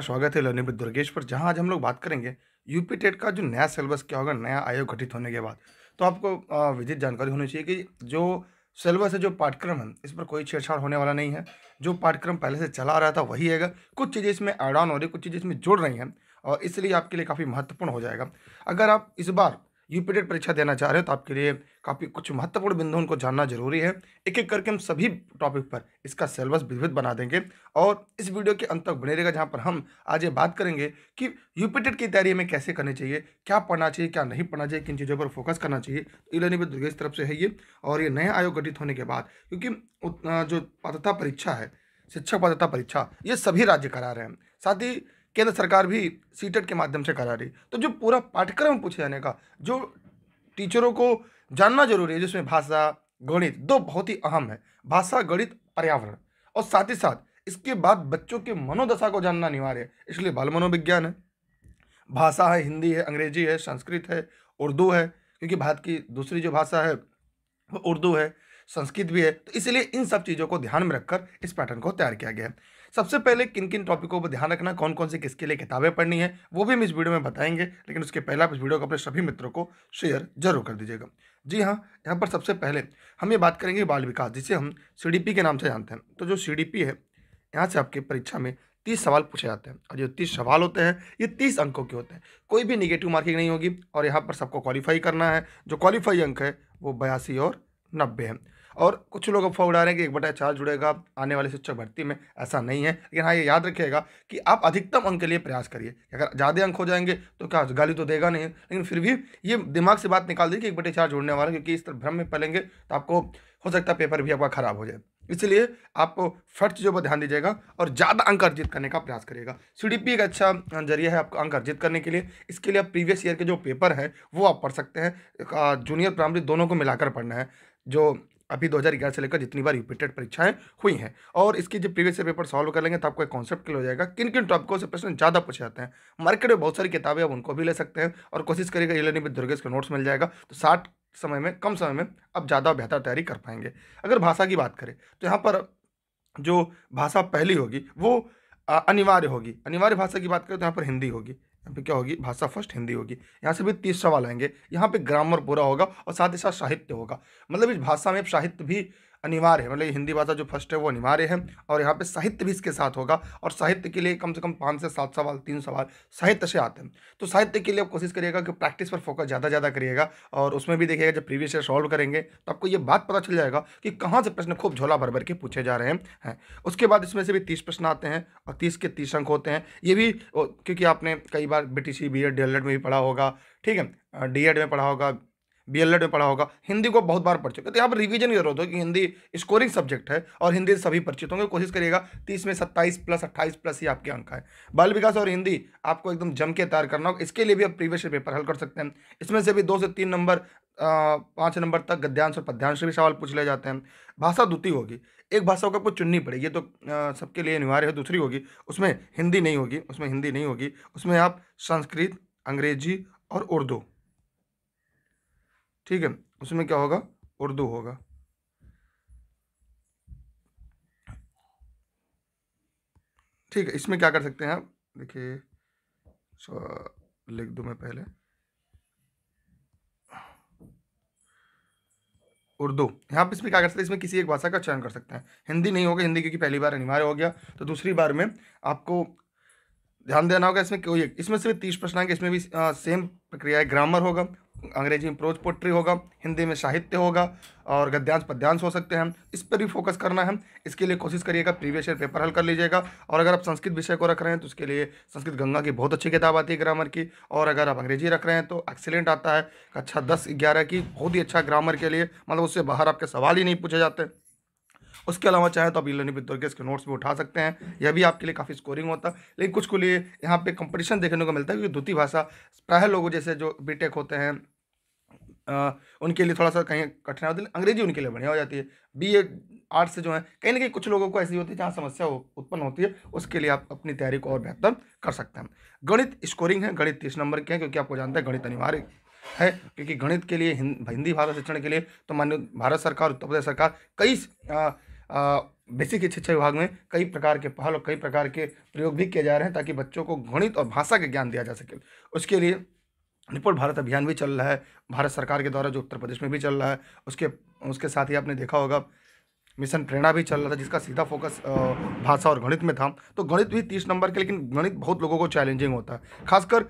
का स्वागत है लर्निंग दुर्गेश पर। जहाँ आज हम लोग बात करेंगे यूपी टेट का जो नया सिलेबस क्या होगा, नया आयोग गठित होने के बाद। तो आपको विधि जानकारी होनी चाहिए कि जो सिलेबस है, जो पाठ्यक्रम है, इस पर कोई छेड़छाड़ होने वाला नहीं है। जो पाठ्यक्रम पहले से चला रहा था, वही है कुछ चीज़ें इसमें एड ऑन हो रही कुछ चीज़ें इसमें जुड़ रही हैं, और इसलिए आपके लिए काफ़ी महत्वपूर्ण हो जाएगा। अगर आप इस बार यूपीटेट परीक्षा देना चाह रहे हो तो आपके लिए काफ़ी कुछ महत्वपूर्ण बिंदु उनको जानना ज़रूरी है। एक एक करके हम सभी टॉपिक पर इसका सिलेबस विविध बना देंगे और इस वीडियो के अंत तक बने रहेगा जहाँ पर हम आज ये बात करेंगे कि यूपीटेट की तैयारी हमें कैसे करनी चाहिए, क्या पढ़ना चाहिए, क्या नहीं पढ़ना चाहिए, किन चीज़ों पर फोकस करना चाहिए तो ई लर्निंग दुर्गेश तरफ़ से है ये और ये नया आयोग गठित होने के बाद क्योंकि जो पात्रता परीक्षा है, शिक्षक पात्रता परीक्षा, ये सभी राज्य करा रहे हैं। साथ ही केंद्र सरकार भी सीटेट के माध्यम से करा रही। तो जो पूरा पाठ्यक्रम पूछे जाने का, जो टीचरों को जानना ज़रूरी है, जिसमें भाषा, गणित, दो बहुत ही अहम है, भाषा, गणित, पर्यावरण। और साथ ही साथ, इसके बाद बच्चों के मनोदशा को जानना अनिवार्य है, इसलिए बाल मनोविज्ञान है। भाषा है, हिंदी है, अंग्रेज़ी है, संस्कृत है, उर्दू है, क्योंकि भारत की दूसरी जो भाषा है, वो उर्दू है, संस्कृत भी है। तो इसलिए इन सब चीज़ों को ध्यान में रखकर इस पैटर्न को तैयार किया गया है। सबसे पहले किन किन टॉपिकों पर ध्यान रखना कौन कौन सी किसके लिए किताबें पढ़नी है, वो भी हम इस वीडियो में बताएँगे, लेकिन उसके पहले आप इस वीडियो को अपने सभी मित्रों को शेयर ज़रूर कर दीजिएगा। जी हाँ यहाँ पर सबसे पहले हम ये बात करेंगे बाल विकास, जिसे हम सीडीपी के नाम से जानते हैं। तो जो सीडीपी है, यहाँ से आपके परीक्षा में तीस सवाल पूछे जाते हैं और जो तीस सवाल होते हैं, ये तीस अंकों के होते हैं। कोई भी निगेटिव मार्किंग नहीं होगी और यहाँ पर सबको क्वालिफाई करना है। जो क्वालिफाई अंक है, वो बयासी और नब्बे है। और कुछ लोग अफवाह उड़ा रहे हैं कि एक बटा चार जुड़ेगा, आने वाली शिक्षक भर्ती में ऐसा नहीं है। लेकिन हाँ ये याद रखिएगा कि आप अधिकतम अंक के लिए प्रयास करिए। अगर ज़्यादा अंक हो जाएँगे तो क्या गाली तो देगा नहीं। लेकिन फिर भी ये दिमाग से बात निकाल दी कि एक बटे चार जुड़ने वाला क्योंकि इस तरह भ्रम में पलेंगे तो आपको हो सकता है पेपर भी आपका खराब हो जाए। इसलिए आप फ़र्स्ट चीज़ों पर ध्यान दीजिएगा और ज़्यादा अंक अर्जित करने का प्रयास करिएगा। सीडीपी एक अच्छा ज़रिया है आपको अंक अर्जित करने के लिए। इसके लिए आप प्रीवियस ईयर के जो पेपर हैं वो आप पढ़ सकते हैं। जूनियर प्राइमरी दोनों को मिलाकर पढ़ना है। जो अभी 2011 से लेकर जितनी बार रिपीटेड परीक्षाएँ हुई हैं, और इसकी जो प्रीवियस पेपर सॉल्व कर लेंगे तो आपको एक कॉन्सेप्ट क्लियर हो जाएगा किन किन टॉपिकों से प्रश्न ज़्यादा पूछे जाते हैं। मार्केट में बहुत सारी किताबें आप उनको भी ले सकते हैं, और कोशिश करिएगा ये लेने विद दुर्गेश के नोट्स मिल जाएगा तो साठ समय में, कम समय में आप ज़्यादा बेहतर तैयारी कर पाएँगे। अगर भाषा की बात करें तो यहाँ पर जो भाषा पहली होगी, वो अनिवार्य होगी। अनिवार्य भाषा की बात करें तो यहाँ पर हिंदी होगी। यहाँ पे क्या होगी? भाषा फ़र्स्ट हिंदी होगी। यहाँ से भी तीस सवाल आएँगे। यहाँ पे ग्रामर पूरा होगा और साथ ही साथ साहित्य होगा। मतलब इस भाषा में साहित्य भी अनिवार्य है। मतलब हिंदी भाषा जो फ़र्स्ट है, वो अनिवार्य है और यहाँ पे साहित्य भी इसके साथ होगा और साहित्य के लिए कम से कम पाँच से सात सवाल, तीन सवाल साहित्य से आते हैं। तो साहित्य के लिए आप कोशिश करिएगा कि प्रैक्टिस पर फोकस ज़्यादा ज़्यादा करिएगा और उसमें भी देखिएगा जब प्रीवियस ईयर सॉल्व करेंगे तो आपको ये बात पता चल जाएगा कि कहाँ से प्रश्न खूब झोला भर भर के पूछे जा रहे हैं उसके बाद इसमें से भी तीस प्रश्न आते हैं और तीस के तीस अंक होते हैं। ये भी क्योंकि आपने कई बार B T C B Ed में भी पढ़ा होगा, ठीक है? डी में पढ़ा होगा बी एल में पढ़ा होगा, हिंदी को बहुत बार पढ़ चुके तो यहाँ पर रिवीजन की ज़रूरत हो कि हिंदी स्कोरिंग सब्जेक्ट है और हिंदी से सभी परिचित होंगे। कोशिश करिएगा, तीस में सत्ताईस प्लस अट्ठाईस प्लस ही आपके अंक है बाल विकास और हिंदी आपको एकदम जम के तैयार करना होगा। इसके लिए भी आप प्रीवियस पेपर हल कर सकते हैं। इसमें से भी दो से तीन नंबर पाँच नंबर तक गद्यांश और पद्यांश से भी सवाल पूछ ले जाते हैं। भाषा द्वितीय होगी। एक भाषा को आपको चुननी पड़ेगी। तो सबके लिए अनिवार्य है। दूसरी होगी, उसमें हिंदी नहीं होगी, उसमें हिंदी नहीं होगी। उसमें आप संस्कृत, अंग्रेज़ी और उर्दू ठीक है? उसमें क्या होगा? उर्दू होगा। ठीक है, इसमें क्या कर सकते हैं आप? देखिए लिख दूँ मैं पहले। उर्दू। यहाँ पे इसमें क्या कर सकते हैं? इसमें किसी एक भाषा का चयन कर सकते हैं। हिंदी नहीं होगा, हिंदी क्योंकि पहली बार अनिवार्य हो गया। तो दूसरी बार में आपको ध्यान देना होगा इसमें कोई एक इसमें से भी तीस प्रश्न आएँगे इसमें भी आ, सेम प्रक्रिया है ग्रामर होगा अंग्रेज़ी में प्रोज पोट्री होगा हिंदी में साहित्य होगा और गद्यांश पद्यांश हो सकते हैं। इस पर भी फोकस करना है। इसके लिए कोशिश करिएगा प्रीवियस ईयर पेपर हल कर लीजिएगा। और अगर आप संस्कृत विषय को रख रहे हैं तो उसके लिए संस्कृत गंगा की बहुत अच्छी किताब आती है ग्रामर की। और अगर आप अंग्रेज़ी रख रहे हैं तो एक्सीलेंट आता है। अच्छा दस ग्यारह की बहुत ही अच्छा ग्रामर के लिए मतलब उससे बाहर आपके सवाल ही नहीं पूछे जाते। उसके अलावा चाहे तो आप इलनी विद दुर्गेश के नोट्स भी उठा सकते हैं। यह भी आपके लिए काफ़ी स्कोरिंग होता। है लेकिन कुछ को लिए यहाँ पे कंपटीशन देखने को मिलता है क्योंकि द्वितीय भाषा प्राय लोगों जैसे जो बीटेक होते हैं अ, उनके लिए थोड़ा सा कहीं कठिनाई होती है अंग्रेज़ी उनके लिए बढ़िया हो जाती है। बी ए आर्ट्स से जो है कहीं ना कहीं कुछ लोगों को ऐसी होती है जहाँ समस्या हो- उत्पन्न होती है उसके लिए आप अपनी तैयारी को और बेहतर कर सकते हैं। गणित स्कोरिंग है गणित तीस नंबर के हैं क्योंकि आपको जानते हैं गणित अनिवार्य है क्योंकि गणित के लिए हिंदी भाषा शिक्षण के लिए तो मान्य भारत सरकार उत्तर प्रदेश सरकार कई बेसिक शिक्षा विभाग में कई प्रकार के पहल और कई प्रकार के प्रयोग भी किए जा रहे हैं ताकि बच्चों को गणित और भाषा के ज्ञान दिया जा सके। उसके लिए निपुण भारत अभियान भी चल रहा है, भारत सरकार के द्वारा जो उत्तर प्रदेश में भी चल रहा है, उसके उसके साथ ही आपने देखा होगा, मिशन प्रेरणा भी चल रहा था, जिसका सीधा फोकस भाषा और गणित में था। तो गणित भी तीस नंबर के, लेकिन गणित बहुत लोगों को चैलेंजिंग होता है। खासकर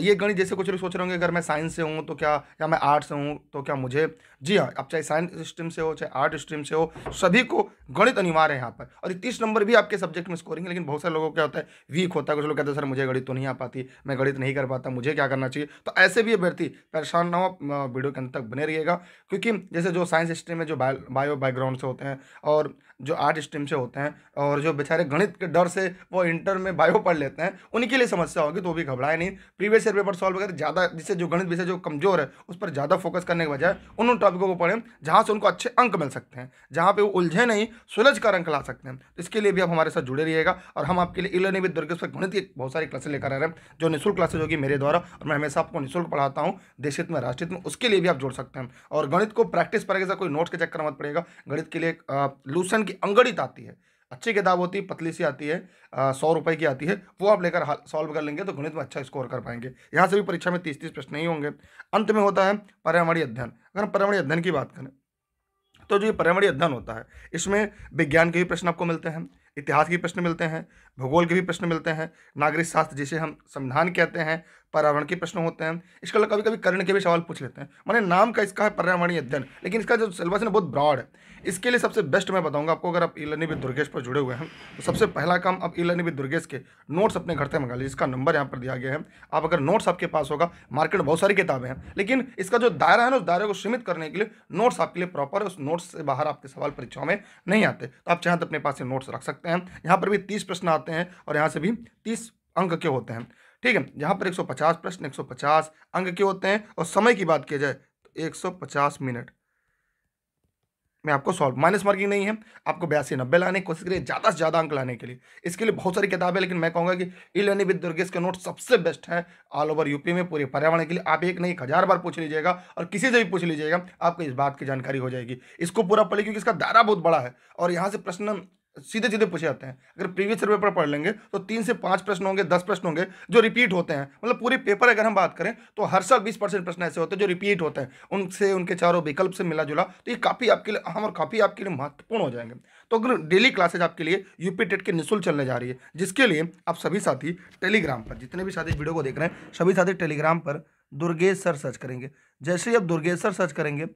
ये गणित जैसे कुछ लोग सोच रहे होंगे, अगर मैं साइंस से हूँ तो क्या, या मैं आर्ट्स से हूँ तो क्या मुझे जी हाँ आप चाहे साइंस स्ट्रीम से हो, चाहे आर्ट स्ट्रीम से हो, सभी को गणित अनिवार्य है यहाँ पर। और तीस नंबर भी आपके सब्जेक्ट में स्कोरिंग है, लेकिन बहुत सारे लोगों को क्या होता है वीक होता है। कुछ लोग कहते हैं, सर, मुझे गणित तो नहीं आ पाती, मैं गणित नहीं कर पाता, मुझे क्या करना चाहिए? तो ऐसे भी अभ्यर्थी, परेशान ना हो वीडियो के अंत तक बने रहिएगा। क्योंकि जैसे जो साइंस स्ट्रीम में जो बायो बैकग्राउंड से होते हैं, और जो आर्ट स्ट्रीम से होते हैं और जो बेचारे गणित के डर से वो इंटर में बायो पढ़ लेते हैं, उनके लिए समस्या होगी तो भी घबराए नहीं। प्रीवियस ईयर पेपर सॉल्व वगैरह ज़्यादा, जिससे जो गणित विषय जो कमज़ोर है, उस पर ज़्यादा फोकस करने के बजाय उन टॉपिकों को पढ़ें, जहाँ से उनको अच्छे अंक मिल सकते हैं, जहाँ पर वो उलझे नहीं, सुलझ कर अंक ला सकते हैं। तो इसके लिए भी आप हमारे साथ जुड़े रहिएगा और हम आपके लिए लर्निंग विद दुर्ग पर गणित की बहुत सारी क्लासेस लेकर आ रहे हैं, जो निःशुल्क क्लासेज होगी मेरे द्वारा और मैं हमेशा आपको निःशुल्क पढ़ाता हूँ देशित में राष्ट्रित में, उसके लिए भी आप जोड़ सकते हैं। और गणित को प्रैक्टिस पड़ेगा कोई नोट्स के चक्कर मत पड़ेगा गणित के लिए लूसन की अंगड़ित आती है। अच्छी किताब होती है, पतली सी आती है सौ रुपए की आती है, वो आप लेकर सॉल्व कर लेंगे तो गणित में अच्छा स्कोर कर पाएँगे। यहाँ से भी परीक्षा में तीस तीस प्रश्न नहीं होंगे। अंत में होता है पर्यावरणीय अध्ययन। अगर हम पर्यावरणीय अध्ययन की बात करें तो जो ये पर्यावरणीय अध्ययन होता है, इसमें विज्ञान के भी प्रश्न आपको मिलते हैं, इतिहास के प्रश्न मिलते हैं भूगोल के भी प्रश्न मिलते हैं, नागरिक शास्त्र जिसे हम संविधान कहते हैं, पर्यावरण के प्रश्न होते हैं, इसके अलावा कभी कभी कर्ण के भी सवाल पूछ लेते हैं। मैंने नाम का इसका है पर्यावरणीय अध्ययन, लेकिन इसका जो सिलेबस है बहुत ब्रॉड है। इसके लिए सबसे बेस्ट मैं बताऊँगा आपको, अगर आप ई लर्निंग विद दुर्गेश पर जुड़े हुए हैं तो सबसे पहला काम आप ई लर्निंग विद दुर्गेश के नोट्स अपने घर से मंगा लीजिए, इसका नंबर यहाँ पर दिया गया है। आप अगर नोट्स आपके पास होगा मार्केट में बहुत सारी किताबें हैं, लेकिन इसका जो दायरा है ना, उस दायरे को सीमित करने के लिए नोट्स आपके लिए प्रॉपर है, उस नोट्स से बाहर आपके सवाल परीक्षाओं में नहीं आते। तो आप चाहें तो अपने पास से नोट्स रख सकते हैं। यहाँ पर भी तीस प्रश्न आते हैं और यहाँ से भी तीस अंक के होते हैं। ठीक है, यहाँ पर 150 प्रश्न 150 अंक के होते हैं और समय की बात की जाए तो 150 मिनट। में आपको सॉल्व, माइनस मार्किंग नहीं है, आपको बयासी नब्बे लाने की कोशिश करिए, ज़्यादा से ज़्यादा अंक लाने के लिए। इसके लिए बहुत सारी किताबें, लेकिन मैं कहूँगा कि ई लर्निंग विद दुर्गेश के नोट सबसे बेस्ट है ऑल ओवर यूपी में, पूरे पर्यावरण के लिए। आप एक नहीं, एक हज़ार बार पूछ लीजिएगा और किसी से भी पूछ लीजिएगा, आपको इस बात की जानकारी हो जाएगी। इसको पूरा पढ़िए क्योंकि इसका दायरा बहुत बड़ा है और यहाँ से प्रश्न सीधे सीधे पूछे जाते हैं। अगर प्रीवियस ईयर पेपर पढ़ लेंगे तो तीन से पाँच प्रश्न होंगे, दस प्रश्न होंगे, जो रिपीट होते हैं। मतलब पूरे पेपर अगर हम बात करें तो हर साल बीस परसेंट प्रश्न ऐसे होते हैं जो रिपीट होते हैं। उनसे, उनके चारों विकल्प से मिला जुला तो ये काफ़ी आपके लिए अहम और काफ़ी आपके लिए महत्वपूर्ण हो जाएँगे। तो अगर डेली क्लासेज आपके लिए यूपी टेट के निःशुल्क चलने जा रही है, जिसके लिए आप सभी साथी टेलीग्राम पर, जितने भी साथी वीडियो को देख रहे हैं, सभी साथी टेलीग्राम पर दुर्गेश सर सर्च करेंगे। जैसे ही आप दुर्गेश सर सर्च करेंगे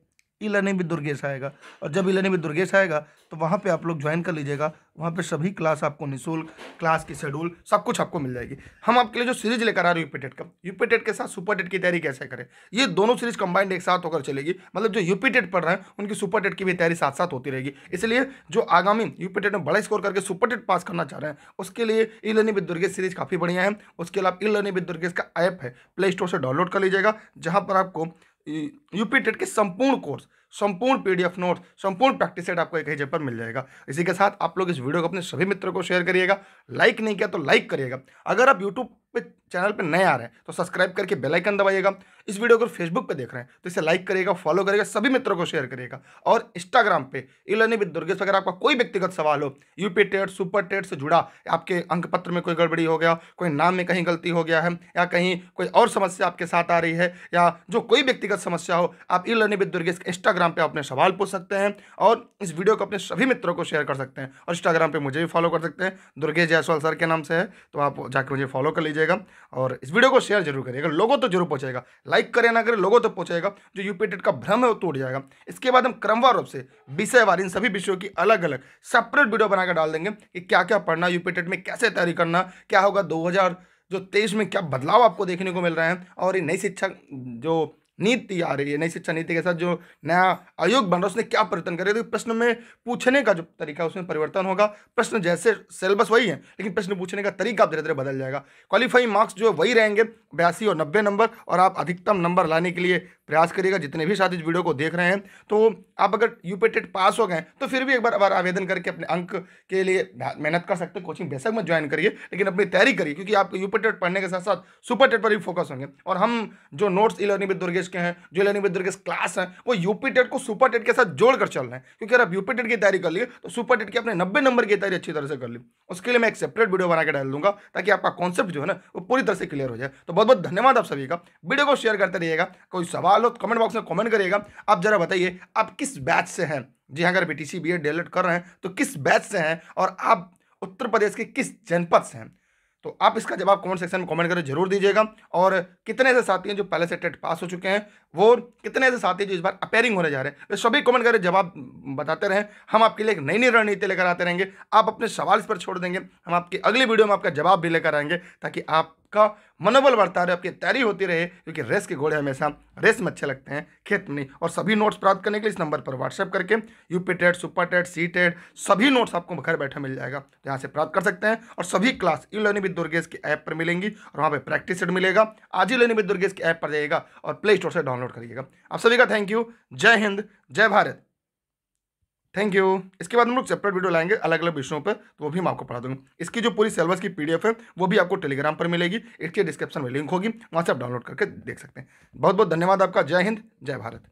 लर्निंग भी दुर्गेश आएगा। और जब लर्निंग भी दुर्गेश आएगा तो वहाँ पे आप लोग ज्वाइन कर लीजिएगा। वहाँ पे सभी क्लास आपको निःशुल्क क्लास की शेड्यूल सब कुछ आपको मिल जाएगी। हम आपके लिए जो सीरीज़ लेकर आ रहे हैं यूपी का यूपी टेट के साथ सुपर टेट की तैयारी कैसे करें? ये दोनों सीरीज़ कंबाइंड एक साथ होकर चलेगी। मतलब जो यूपी टेट पढ़ रहे हैं, उनकी सुपर टेट की भी तैयारी साथ साथ होती रहेगी। इसलिए जो आगामी यूपी टेट में बड़ा स्कोर करके सुपर टेट पास करना चाह रहे हैं, उसके लिए E learning with Durgesh series काफ़ी बढ़िया है। उसके अलावा ई लर्निंग विद दुर्गेश का ऐप है प्ले स्टोर से डाउनलोड कर लीजिएगा, जहाँ पर आपको यूपी टेट के संपूर्ण कोर्स। संपूर्ण पीडीएफ नोट, संपूर्ण प्रैक्टिस सेट आपको एक ही जगह पर मिल जाएगा। इसी के साथ आप लोग इस वीडियो को अपने सभी मित्रों को शेयर करिएगा। लाइक नहीं किया तो लाइक करिएगा। अगर आप यूट्यूब पे, चैनल पे नए आ रहे हैं तो सब्सक्राइब करके बेल आइकन दबाइएगा। इस वीडियो को फेसबुक पे देख रहे हैं तो इसे लाइक करिएगा, फॉलो करिएगा, सभी मित्रों को शेयर करिएगा। और इंस्टाग्राम पे ई लर्निंग विद दुर्गेश, अगर आपका कोई व्यक्तिगत सवाल हो, यूपी टेट, सुपर टेट से जुड़ा, आपके अंक पत्र में कोई गड़बड़ी हो गया, कोई नाम में कहीं गलती हो गया है, या कहीं कोई और समस्या आपके साथ आ रही है, या जो कोई व्यक्तिगत समस्या हो, आप ई विद दुर्गेश इंस्टाग्राम पर अपने सवाल पूछ सकते हैं और इस वीडियो को अपने सभी मित्रों को शेयर कर सकते हैं। और इंस्टाग्राम पर मुझे भी फॉलो कर सकते हैं। दुर्गेश जायसवाल सर के नाम से है तो आप जाके मुझे फॉलो कर लीजिएगा और इस वीडियो को शेयर ज़रूर करिएगा। लोगों तो ज़रूर पहुँचेगा। लाइक करें ना करें, लोगों तो पहुंचेगा। जो यूपी का भ्रम है वो टूट जाएगा। इसके बाद हम क्रमवार रूप से विषयवार इन सभी विषयों की अलग अलग सेपरेट वीडियो बनाकर डाल देंगे कि क्या क्या पढ़ना यूपी में कैसे तैयारी करना, क्या होगा दो जो तेईस में क्या बदलाव आपको देखने को मिल रहे हैं और ये नई शिक्षा जो नीति आ रही है, नई शिक्षा नीति के साथ जो नया आयोग बन रहा है, उसने क्या परिवर्तन करे? तो प्रश्न में पूछने का जो तरीका उसमें परिवर्तन होगा। प्रश्न जैसे सिलेबस वही है, लेकिन प्रश्न पूछने का तरीका आप धीरे धीरे बदल जाएगा। क्वालिफाइंग मार्क्स जो वही रहेंगे, बयासी और नब्बे नंबर, और आप अधिकतम नंबर लाने के लिए प्रयास करिएगा, जितने भी साथी इस वीडियो को देख रहे हैं। तो आप अगर यूपी पास हो गए तो फिर भी एक बार बार आवेदन करके अपने अंक के लिए मेहनत कर सकते हैं कोचिंग बेशक में ज्वाइन करिए, लेकिन अपनी तैयारी करिए, क्योंकि आप यूपी पढ़ने के साथ साथ सुपर टेट पर भी फोकस होंगे। और हम जो notes E learning with Durgesh Durgesh के हैं जो लेनी दुर्गेश क्लास हैं वो यूपी टेट को सुपर टेट के साथ जोड़कर चल रहे हैं। क्योंकि अगर आप यूपी टेट की तैयारी कर लिए तो सुपर टेट की अपने नब्बे नंबर की तैयारी अच्छी तरह से कर ली। उसके लिए मैं एक सेपरेट वीडियो बना के डाल दूँगा ताकि आपका कॉन्सेप्ट जो है ना वो पूरी तरह से क्लियर हो जाए। तो बहुत बहुत धन्यवाद आप सभी का। वीडियो को शेयर करते रहिएगा कोई सवाल हो तो कमेंट बॉक्स में कमेंट करिएगा। आप जरा बताइए आप किस बैच से हैं? जी हाँ, अगर B T C B Ed कर रहे हैं तो किस बैच से हैं? और आप उत्तर प्रदेश के किस जनपद से हैं? तो आप इसका जवाब कमेंट सेक्शन में कमेंट करके ज़रूर दीजिएगा। और कितने ऐसे साथी हैं जो पहले से टेट पास हो चुके हैं? वो कितने ऐसे साथी जो इस बार अपेयरिंग होने जा रहे हैं? तो सभी कमेंट करके जवाब बताते रहें। हम आपके लिए एक नई नई रणनीति लेकर आते रहेंगे। आप अपने सवाल इस पर छोड़ देंगे। हम आपकी अगली वीडियो में आपका जवाब भी लेकर आएँगे ताकि आप का मनोबल बढ़ता रहे, आपकी तैयारी होती रहे, क्योंकि रेस के घोड़े हमेशा रेस में अच्छे लगते हैं खेत में नहीं। और सभी नोट्स प्राप्त करने के लिए इस नंबर पर व्हाट्सएप करके UP TET super TET C TET सभी नोट्स आपको घर बैठे मिल जाएगा तो यहाँ से प्राप्त कर सकते हैं। और सभी class E learning with Durgesh की ऐप पर मिलेंगी और वहाँ पर प्रैक्टिस सेट मिलेगा। आज ही लर्निंग विद दुर्गेश की ऐप पर जाइएगा और प्ले स्टोर से डाउनलोड करिएगा। आप सभी का थैंक यू जय हिंद, जय भारत। थैंक यू इसके बाद हम लोग सेपरेट वीडियो लाएँगे अलग अलग विषयों पर तो वो भी मैं आपको पढ़ा दूँगा। इसकी जो पूरी सिलेबस की पीडीएफ है, वो भी आपको टेलीग्राम पर मिलेगी, इसके डिस्क्रिप्शन में लिंक होगी, वहाँ से आप डाउनलोड करके देख सकते हैं। बहुत बहुत धन्यवाद आपका। जय हिंद, जय भारत।